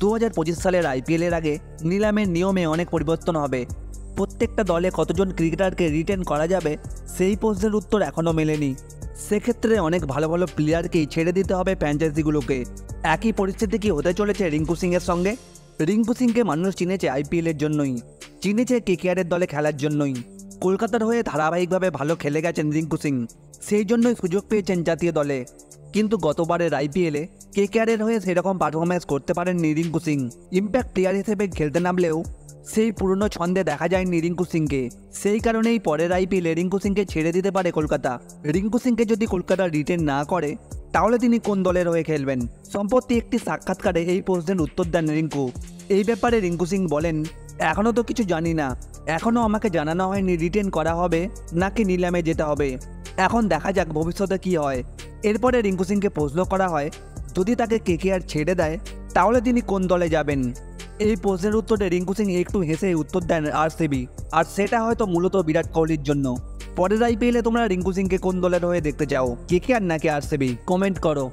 দু হাজার পঁচিশ সালের আইপিএলের আগে নিলামের নিয়মে অনেক পরিবর্তন হবে। প্রত্যেকটা দলে কতজন ক্রিকেটারকে রিটেন করা যাবে সেই প্রশ্নের উত্তর এখনও মেলেনি। সেক্ষেত্রে অনেক ভালো ভালো প্লেয়ারকেই ছেড়ে দিতে হবে ফ্র্যাঞ্চাইজিগুলোকে একই পরিস্থিতি কি হতে চলেছে রিঙ্কু সিংয়ের সঙ্গে? রিঙ্কু সিংকে মানুষ চিনেছে আইপিএলের জন্যই। চিনেছে কেকেআরের দলে খেলার জন্যই। কলকাতার হয়ে ধারাবাহিকভাবে ভালো খেলে গেছেন রিঙ্কু সিং। সেই জন্যই সুযোগ পেয়েছেন জাতীয় দলে। কিন্তু গতবারের আইপিএলে কেকেআরের হয়ে সেরকম পারফরমেন্স করতে পারেননি রিঙ্কু সিং। ইম্প্যাক্ট প্লেয়ার হিসেবে খেলতে নামলেও সেই পুরনো ছন্দে দেখা যায়নি রিঙ্কু সিংকে। সেই কারণেই পরের আইপিএলে রিঙ্কু সিংকে ছেড়ে দিতে পারে কলকাতা। রিঙ্কু সিংকে যদি কলকাতা রিটেন না করে, তাহলে তিনি কোন দলের হয়ে খেলবেন? সম্প্রতি একটি সাক্ষাৎকারে এই প্রশ্নের উত্তর দেন রিঙ্কু। এই ব্যাপারে রিঙ্কু সিং বলেন এখনও তো কিছু জানি না। এখনও আমাকে জানানো হয়নি রিটেন করা হবে, নাকি নিলামে যেতে হবে। এখন দেখা যাক ভবিষ্যতে কি হয়। এরপরে রিঙ্কু সিংকে প্রশ্ন করা হয়, যদি তাকে কে কে আর ছেড়ে দেয়, তাহলে তিনি কোন দলে যাবেন? এই প্রশ্নের উত্তরে রিঙ্কু সিং একটু হেসে উত্তর দেন আরসিবি আর সেটা হয়তো মূলত বিরাট কোহলির জন্য। পরের আইপিএলে তোমরা রিঙ্কু সিংকে কোন দলের হয়ে দেখতে চাও? কে কে আর নাকি আরসিবি কমেন্ট করো।